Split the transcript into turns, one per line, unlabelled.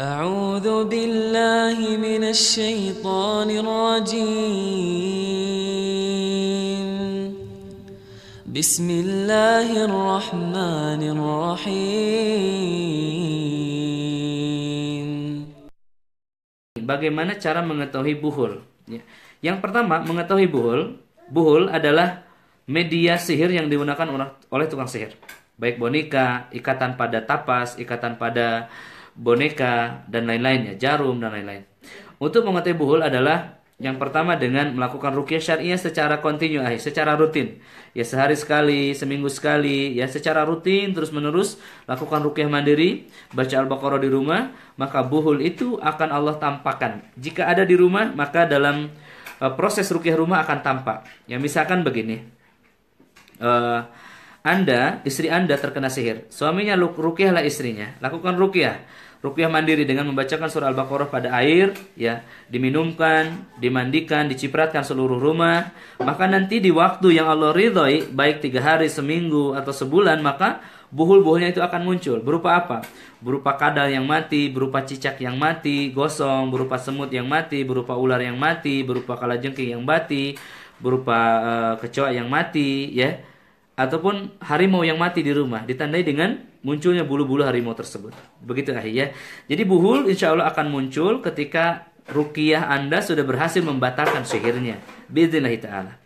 أعوذ بالله من الشيطان الرجيم بسم الله الرحمن الرحيم
Bagaimana cara mengetahui buhul? Ya. Yang pertama, mengetahui buhul. Buhul adalah media sihir yang digunakan oleh- oleh tukang sihir. Baik boneka, ikatan pada tapas, ikatan pada boneka, dan lain-lainnya, jarum, dan lain-lain. Untuk mengetahui buhul adalah yang pertama dengan melakukan rukyah syariah secara kontinu, secara rutin. Ya sehari sekali, seminggu sekali, ya secara rutin terus menerus lakukan rukyah mandiri, baca Al-Baqarah di rumah, maka buhul itu akan Allah tampakkan. Jika ada di rumah, maka dalam eh, proses rukyah rumah akan tampak. Ya misalkan begini. Eh, anda, istri Anda terkena sihir. Suaminya rukyahlah istrinya. Lakukan rukyah. Rukyah mandiri dengan membacakan surah Al-Baqarah pada air, ya, diminumkan, dimandikan, dicipratkan seluruh rumah. Maka nanti di waktu yang Allah ridhoi, baik tiga hari, seminggu, atau sebulan, maka buhul-buhulnya itu akan muncul. Berupa apa? Berupa kadal yang mati, berupa cicak yang mati, gosong, berupa semut yang mati, berupa ular yang mati, berupa kalajengking yang mati, berupa eh, kecoa yang mati, ya ataupun harimau yang mati di rumah ditandai dengan munculnya bulu-bulu harimau tersebut. Begitu ahi ya. Jadi buhul insya Allah akan muncul ketika rukiah Anda sudah berhasil membatalkan sihirnya. Ta'ala.